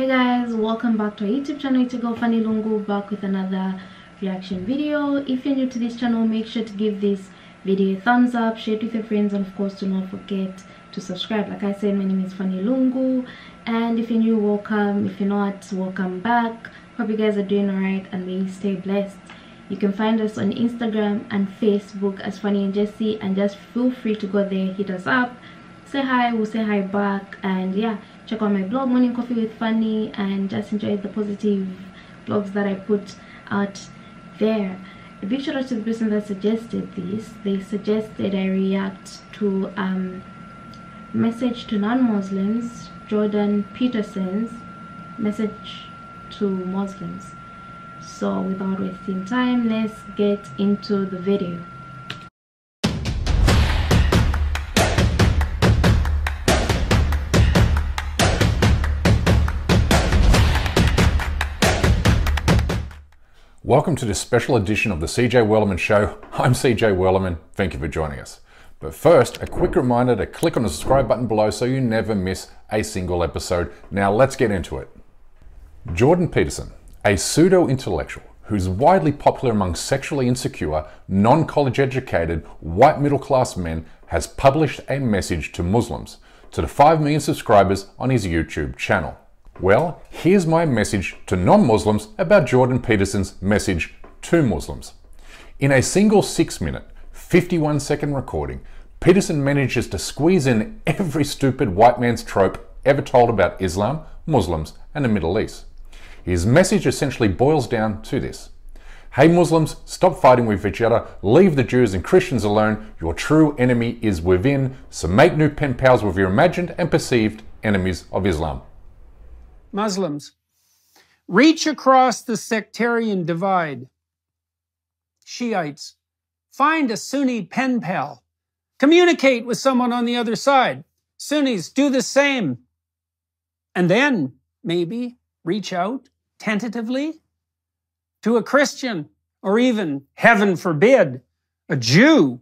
hey guys welcome back to our youtube channel. It's your girl Fanny Lungu back with another reaction video. If you're new to this channel make sure to give this video a thumbs up share it with your friends and of course do not forget to subscribe. Like i said my name is Fanny Lungu and if you're new welcome. If you're not welcome back. Hope you guys are doing all right and may you stay blessed. You can find us on instagram and facebook as Fanny and Jessy and just feel free to go there hit us up say hi we'll say hi back and yeah check out my blog morning coffee with Fanny and just enjoy the positive blogs that i put out there. A big shout out to the person that suggested this. They suggested i react to um message to non-muslims jordan peterson's message to muslims. So without wasting time let's get into the video Welcome to this special edition of the CJ Werleman Show. I'm CJ Werleman. Thank you for joining us. But first, a quick reminder to click on the subscribe button below so you never miss a single episode. Now let's get into it. Jordan Peterson, a pseudo intellectual who's widely popular among sexually insecure, non college educated, white middle class men, has published a message to Muslims, to the 5 million subscribers on his YouTube channel. Well, here's my message to non Muslims about Jordan Peterson's message to Muslims. In a single 6 minute, 51 second recording, Peterson manages to squeeze in every stupid white man's trope ever told about Islam, Muslims, and the Middle East. His message essentially boils down to this Hey Muslims, stop fighting with each other, leave the Jews and Christians alone, your true enemy is within, so make new pen pals with your imagined and perceived enemies of Islam. Muslims. Reach across the sectarian divide. Shiites. Find a Sunni pen pal. Communicate with someone on the other side. Sunnis, do the same. And then, maybe, reach out tentatively to a Christian or even, heaven forbid, a Jew.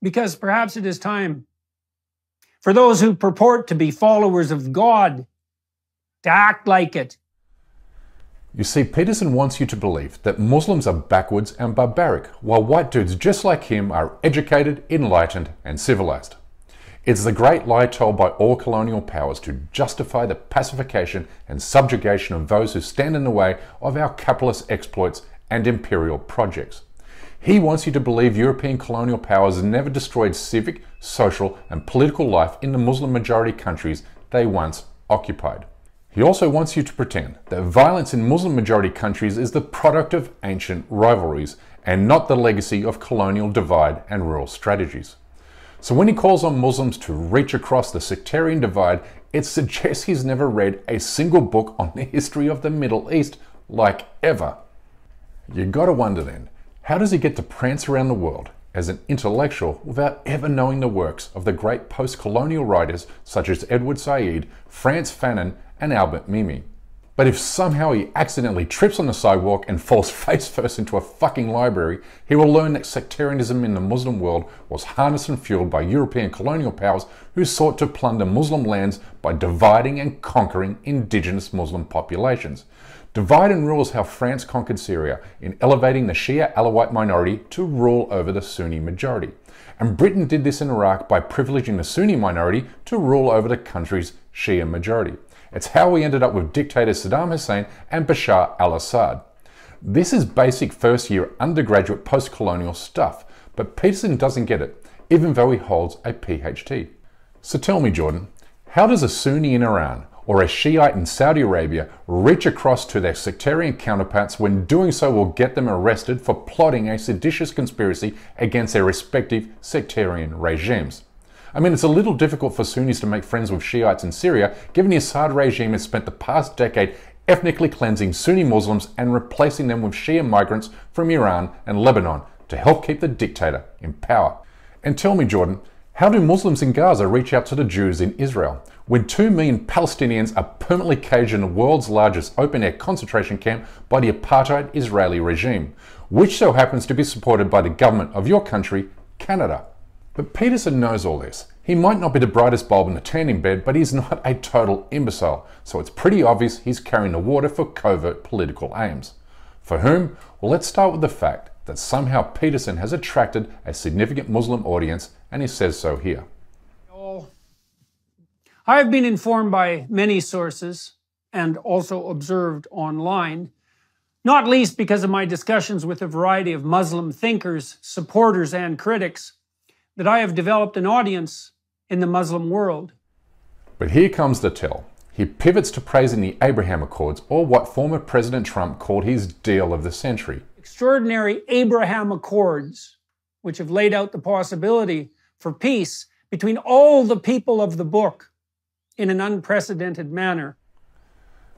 Because perhaps it is time for those who purport to be followers of God to act like it. You see, Peterson wants you to believe that Muslims are backwards and barbaric, while white dudes just like him are educated, enlightened, and civilized. It's the great lie told by all colonial powers to justify the pacification and subjugation of those who stand in the way of our capitalist exploits and imperial projects. He wants you to believe European colonial powers never destroyed civic, social, and political life in the Muslim majority countries they once occupied. He also wants you to pretend that violence in Muslim majority countries is the product of ancient rivalries and not the legacy of colonial divide and rule strategies. So when he calls on Muslims to reach across the sectarian divide, it suggests he's never read a single book on the history of the Middle East, like ever. You gotta wonder then, how does he get to prance around the world as an intellectual without ever knowing the works of the great post colonial writers such as Edward Said, Frantz Fanon, and Albert Memmi. But if somehow he accidentally trips on the sidewalk and falls face first into a fucking library, he will learn that sectarianism in the Muslim world was harnessed and fueled by European colonial powers who sought to plunder Muslim lands by dividing and conquering indigenous Muslim populations. Divide and rule is how France conquered Syria in elevating the Shia Alawite minority to rule over the Sunni majority. And Britain did this in Iraq by privileging the Sunni minority to rule over the country's Shia majority. It's how we ended up with dictators Saddam Hussein and Bashar al Assad. This is basic first year undergraduate post colonial stuff, but Peterson doesn't get it, even though he holds a PhD. So tell me, Jordan, how does a Sunni in Iran or a Shiite in Saudi Arabia reach across to their sectarian counterparts when doing so will get them arrested for plotting a seditious conspiracy against their respective sectarian regimes? I mean, it's a little difficult for Sunnis to make friends with Shiites in Syria, given the Assad regime has spent the past decade ethnically cleansing Sunni Muslims and replacing them with Shia migrants from Iran and Lebanon to help keep the dictator in power. And tell me, Jordan, how do Muslims in Gaza reach out to the Jews in Israel? When two million Palestinians are permanently caged in the world's largest open air concentration camp by the apartheid Israeli regime, which so happens to be supported by the government of your country, Canada. But Peterson knows all this. He might not be the brightest bulb in the tanning bed, but he's not a total imbecile, so it's pretty obvious he's carrying the water for covert political aims. For whom? Well, let's start with the fact that somehow Peterson has attracted a significant Muslim audience, and he says so here. I have been informed by many sources and also observed online, not least because of my discussions with a variety of Muslim thinkers, supporters, and critics, that I have developed an audience in the Muslim world. But here comes the tell. He pivots to praising the Abraham Accords, or what former President Trump called his deal of the century. Extraordinary Abraham Accords, which have laid out the possibility for peace between all the people of the book in an unprecedented manner.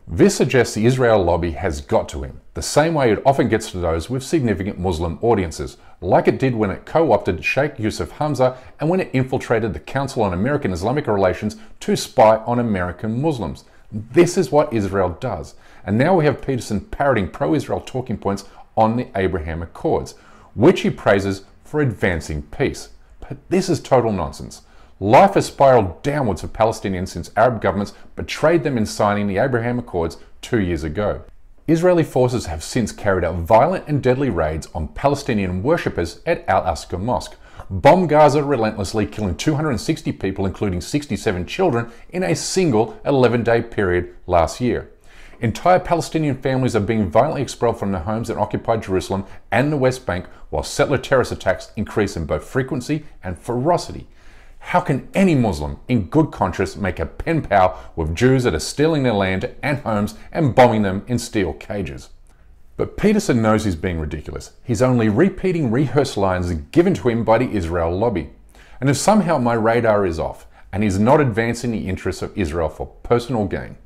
This suggests the Israel lobby has got to him, the same way it often gets to those with significant Muslim audiences, like it did when it co opted Sheikh Yusuf Hamza and when it infiltrated the Council on American Islamic Relations to spy on American Muslims. This is what Israel does. And now we have Peterson parroting pro Israel talking points on the Abraham Accords, which he praises for advancing peace. But this is total nonsense. Life has spiraled downwards for Palestinians since Arab governments betrayed them in signing the Abraham Accords two years ago. Israeli forces have since carried out violent and deadly raids on Palestinian worshippers at Al Aqsa Mosque, bombed Gaza relentlessly, killing 260 people, including 67 children, in a single 11 day period last year. Entire Palestinian families are being violently expelled from their homes in occupied Jerusalem and the West Bank, while settler terrorist attacks increase in both frequency and ferocity. How can any Muslim in good conscience make a pen pal with Jews that are stealing their land and homes and bombing them in steel cages? But Peterson knows he's being ridiculous. He's only repeating rehearsed lines given to him by the Israel lobby. And if somehow my radar is off and he's not advancing the interests of Israel for personal gain,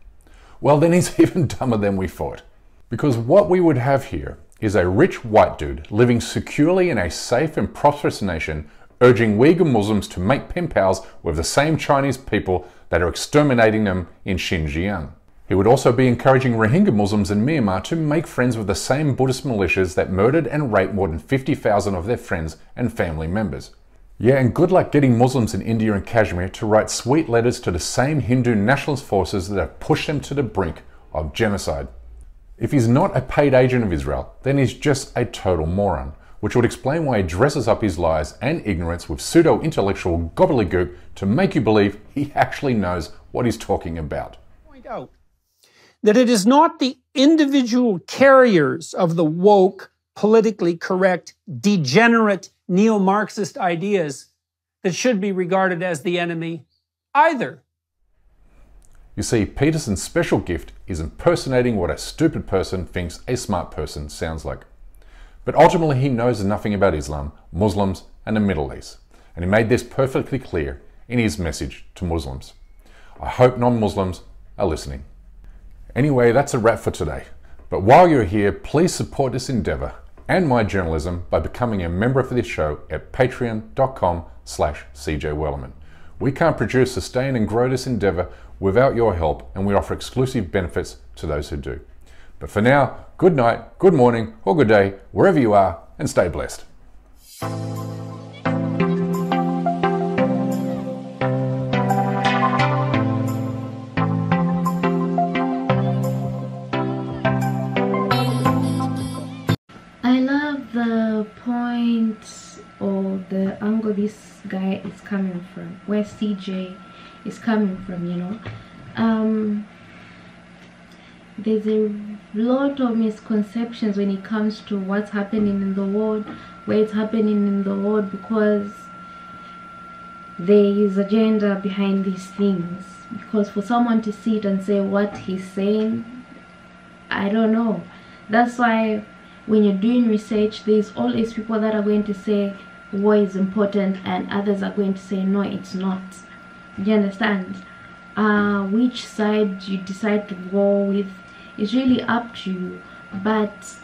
well, then he's even dumber than we thought. Because what we would have here is a rich white dude living securely in a safe and prosperous nation urging Uyghur Muslims to make pen pals with the same Chinese people that are exterminating them in Xinjiang. He would also be encouraging Rohingya Muslims in Myanmar to make friends with the same Buddhist militias that murdered and raped more than 50,000 of their friends and family members. Yeah, and good luck getting Muslims in India and Kashmir to write sweet letters to the same Hindu nationalist forces that have pushed them to the brink of genocide. If he's not a paid agent of Israel, then he's just a total moron which would explain why he dresses up his lies and ignorance with pseudo intellectual gobbledygook to make you believe he actually knows what he's talking about. Point out that it is not the individual carriers of the woke, politically correct, degenerate neo Marxist ideas that should be regarded as the enemy either. You see, Peterson's special gift is impersonating what a stupid person thinks a smart person sounds like. But ultimately, he knows nothing about Islam, Muslims, and the Middle East. And he made this perfectly clear in his message to Muslims. I hope non Muslims are listening. Anyway, that's a wrap for today. But while you're here, please support this endeavor and my journalism by becoming a member for this show at patreon.com slash cjwerleman. We can't produce, sustain, and grow this endeavor without your help, and we offer exclusive benefits to those who do. But for now, good night, good morning, or good day, wherever you are, and stay blessed. The point or the angle this guy is coming from, where CJ is coming from, you know. Um, there's a lot of misconceptions when it comes to what's happening in the world, where it's happening in the world, because there is agenda behind these things. Because for someone to sit and say what he's saying, I don't know. That's why when you're doing research, there's always people that are going to say war is important, and others are going to say no, it's not. You understand? Uh, which side you decide to go with is really up to you but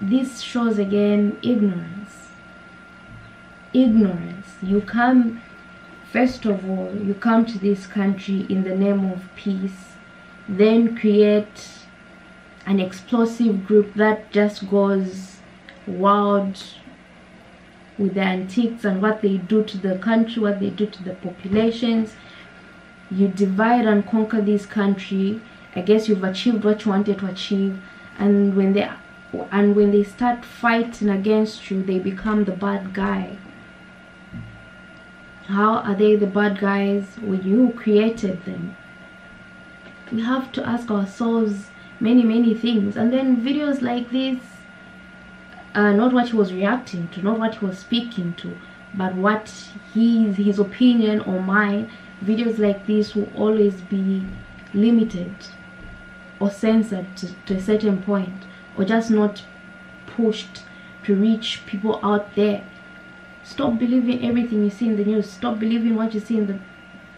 this shows again ignorance ignorance you come first of all you come to this country in the name of peace then create an explosive group that just goes wild with their antics and what they do to the country what they do to the populations. You divide and conquer this country. I guess you've achieved what you wanted to achieve. And when they and when they start fighting against you they become the bad guy. How are they the bad guys? When you created them. We have to ask ourselves many many things. And then videos like this uh, not what he was reacting to not what he was speaking to but what his his opinion or mine videos like this will always be limited or censored to, to a certain point or just not pushed to reach people out there. Stop believing everything you see in the news. Stop believing what you see in the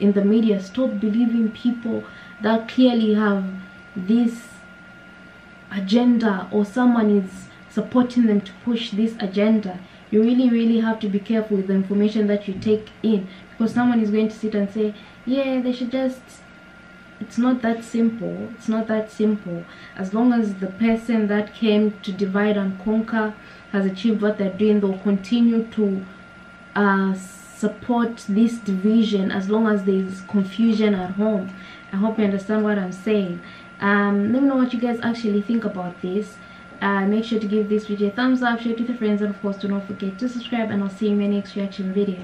in the media. Stop believing people that clearly have this agenda or someone is supporting them to push this agenda you really really have to be careful with the information that you take in. Because someone is going to sit and say yeah they should just it's not that simple it's not that simple. As long as the person that came to divide and conquer has achieved what they're doing they'll continue to uh, support this division as long as there's confusion at home. I hope you understand what i'm saying um, let me know what you guys actually think about this. Uh, make sure to give this video a thumbs up share it with your friends and of course do not forget to subscribe and i'll see you in my next reaction video